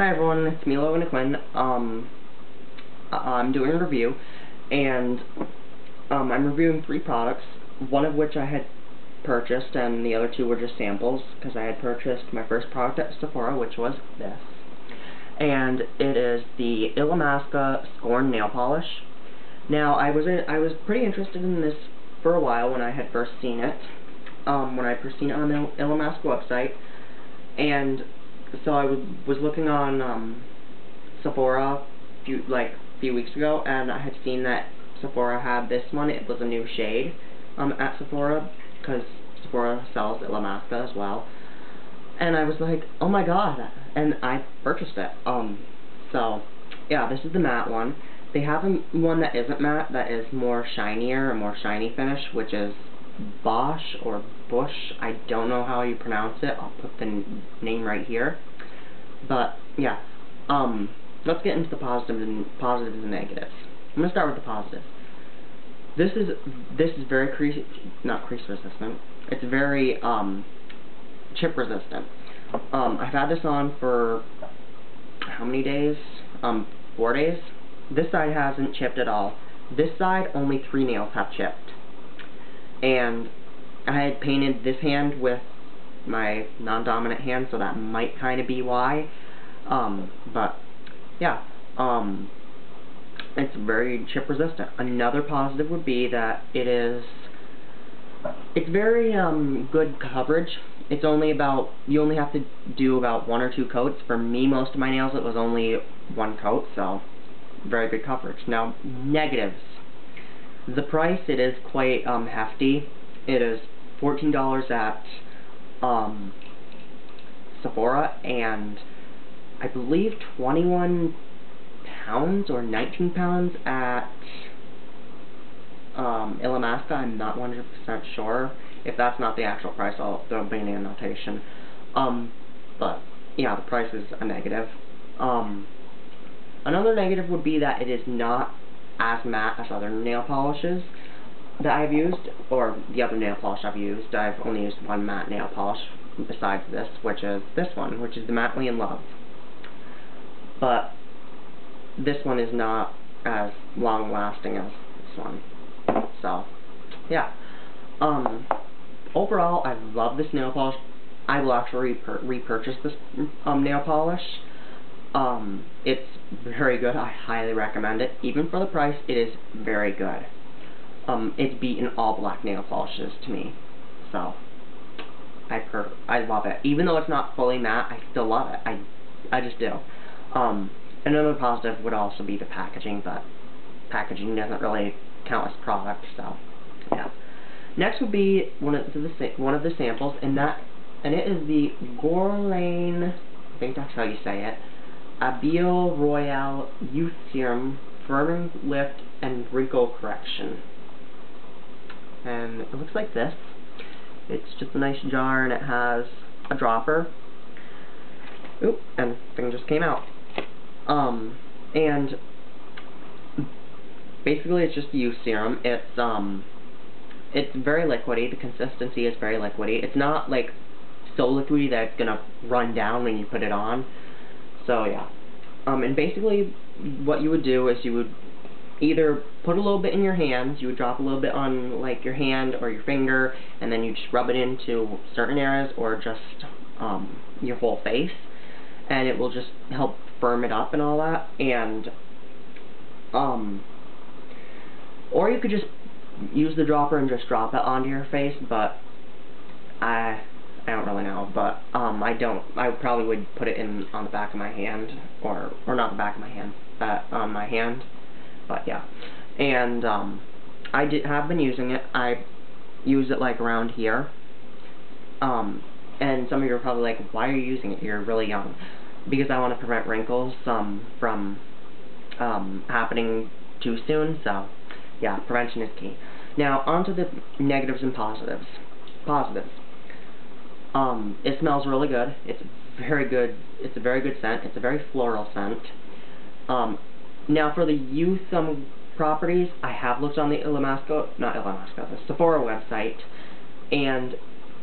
Hi everyone, it's Milo and Quinn. Um, I'm doing a review, and um, I'm reviewing three products, one of which I had purchased, and the other two were just samples, because I had purchased my first product at Sephora, which was this. And it is the Illamasqua Scorn Nail Polish. Now, I was in, I was pretty interested in this for a while when I had first seen it, um, when I first seen it on the Illamasqua website, and so I was was looking on um, Sephora few like few weeks ago, and I had seen that Sephora had this one. It was a new shade um, at Sephora because Sephora sells Illamasqua as well. And I was like, oh my god, and I purchased it. Um, so yeah, this is the matte one. They have a, one that isn't matte that is more shinier, a more shiny finish, which is Bosch or Bush. I don't know how you pronounce it. I'll put the name right here. But yeah, um, let's get into the positives and positives and negatives. I'm gonna start with the positive. This is this is very crease not crease resistant. It's very um, chip resistant. Um, I've had this on for how many days? Um, four days. This side hasn't chipped at all. This side, only three nails have chipped and I had painted this hand with my non-dominant hand, so that might kind of be why. Um, but, yeah, um, it's very chip resistant. Another positive would be that it is, it's very um, good coverage. It's only about, you only have to do about one or two coats. For me, most of my nails, it was only one coat, so very good coverage. Now, negatives. The price, it is quite um, hefty. It is $14 at um, Sephora, and I believe 21 pounds or 19 pounds at um, Illamasqua. I'm not 100% sure. If that's not the actual price, I'll throw in notation. Um, but, yeah, the price is a negative. Um, another negative would be that it is not as matte as other nail polishes that I've used, or the other nail polish I've used. I've only used one matte nail polish besides this, which is this one, which is the Mattely in Love. But this one is not as long-lasting as this one. So, yeah. Um, overall, I love this nail polish. I will actually repurchase this um, nail polish. Um, it's very good. I highly recommend it. Even for the price, it is very good. Um, it's beaten all black nail polishes to me. So, I per I love it. Even though it's not fully matte, I still love it. I, I just do. Um, another positive would also be the packaging, but packaging doesn't really count as product, so, yeah. Next would be one of the one of the samples, and that and it is the Guerlain. I think that's how you say it. Abeille Royale Youth Serum Firming Lift and Wrinkle Correction. And it looks like this. It's just a nice jar and it has a dropper. Oop, and thing just came out. Um, and basically it's just youth serum. It's, um, it's very liquidy. The consistency is very liquidy. It's not, like, so liquidy that it's gonna run down when you put it on. So yeah. Um, and basically what you would do is you would either put a little bit in your hands, you would drop a little bit on like your hand or your finger, and then you just rub it into certain areas or just um, your whole face, and it will just help firm it up and all that. And um, or you could just use the dropper and just drop it onto your face, but I I don't really know, but um, I don't. I probably would put it in on the back of my hand, or or not the back of my hand, but on my hand. But yeah, and um, I did have been using it. I use it like around here. Um, and some of you are probably like, why are you using it? You're really young. Because I want to prevent wrinkles um, from um, happening too soon. So yeah, prevention is key. Now on to the negatives and positives. Positives. Um, it smells really good. It's very good. It's a very good scent. It's a very floral scent. Um, now for the youth um, properties, I have looked on the Illamasqua, not Illamasqua, the Sephora website, and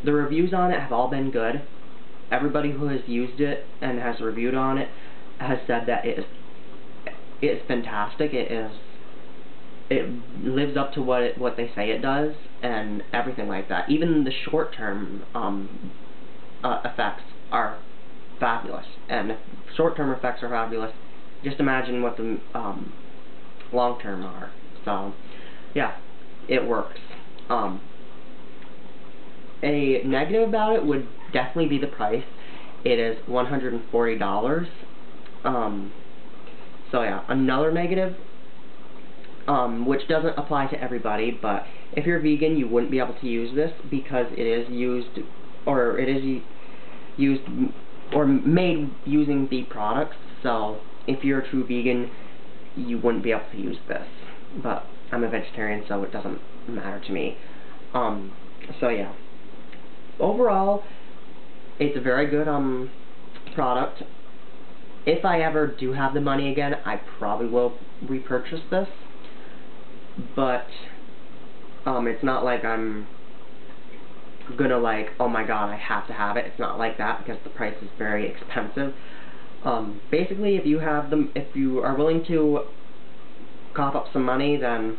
the reviews on it have all been good. Everybody who has used it and has reviewed on it has said that it is it's fantastic. It is it lives up to what it, what they say it does and everything like that. Even the short term um, uh, effects are fabulous, and short term effects are fabulous. Just imagine what the um, long term are. So, yeah, it works. Um, a negative about it would definitely be the price. It is $140. Um, so yeah, another negative, um, which doesn't apply to everybody, but if you're vegan, you wouldn't be able to use this because it is used, or it is used, or made using the products. So if you're a true vegan, you wouldn't be able to use this. But I'm a vegetarian, so it doesn't matter to me. Um, so yeah. Overall, it's a very good um product. If I ever do have the money again, I probably will repurchase this. But um, it's not like I'm gonna like, oh my god, I have to have it. It's not like that because the price is very expensive. Um, basically, if you have them, if you are willing to cough up some money, then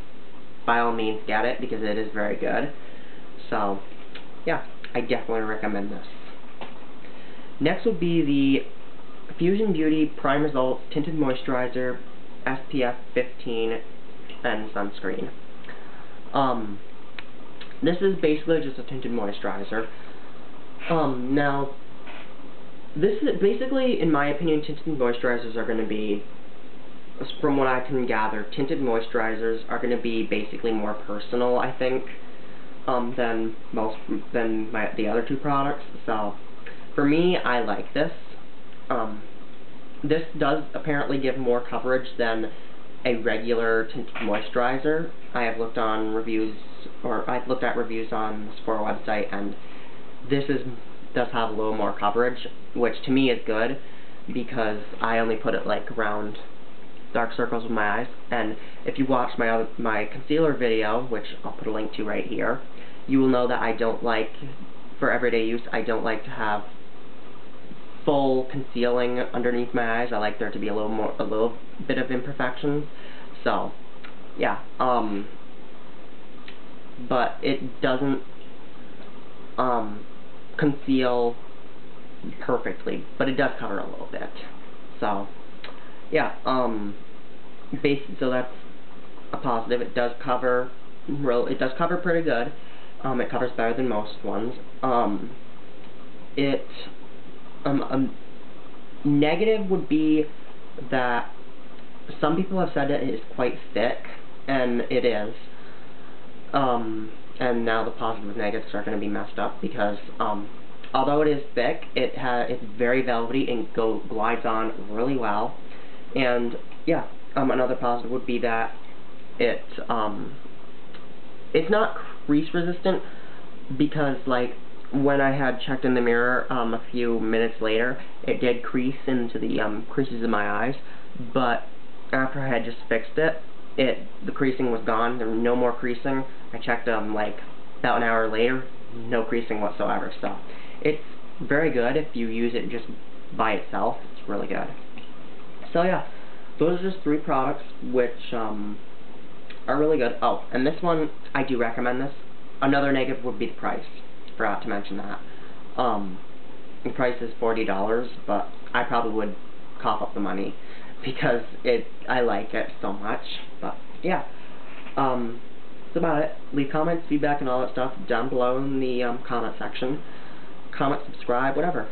by all means get it because it is very good. So, yeah, I definitely recommend this. Next would be the Fusion Beauty Prime Results Tinted Moisturizer SPF 15 and Sunscreen. Um, this is basically just a tinted moisturizer. Um, now, this is basically, in my opinion, tinted moisturizers are going to be, from what I can gather, tinted moisturizers are going to be basically more personal, I think, um, than most, than my, the other two products. So, for me, I like this. Um, this does apparently give more coverage than a regular tinted moisturizer. I have looked on reviews, or I've looked at reviews on the Sephora website, and this is does have a little more coverage, which to me is good, because I only put it like around dark circles with my eyes, and if you watch my other, my concealer video, which I'll put a link to right here, you will know that I don't like, for everyday use, I don't like to have full concealing underneath my eyes. I like there to be a little more, a little bit of imperfections. So, yeah. Um, but it doesn't um, conceal perfectly, but it does cover a little bit. So, yeah. Um. So that's a positive. It does cover. Real. It does cover pretty good. Um, it covers better than most ones. Um, it um, um, negative would be that some people have said that it is quite thick, and it is. Um, and now the positive and negatives are going to be messed up because um, although it is thick, it ha it's very velvety and go glides on really well. And yeah, um, another positive would be that it um, it's not crease resistant because like when I had checked in the mirror um, a few minutes later, it did crease into the um, creases in my eyes, but after I had just fixed it, it the creasing was gone. There was no more creasing. I checked um like about an hour later, no creasing whatsoever. So it's very good if you use it just by itself. It's really good. So yeah, those are just three products which um, are really good. Oh, and this one I do recommend this. Another negative would be the price forgot to mention that. Um, the price is $40, but I probably would cough up the money because it I like it so much. But yeah, um, that's about it. Leave comments, feedback, and all that stuff down below in the um, comment section. Comment, subscribe, whatever.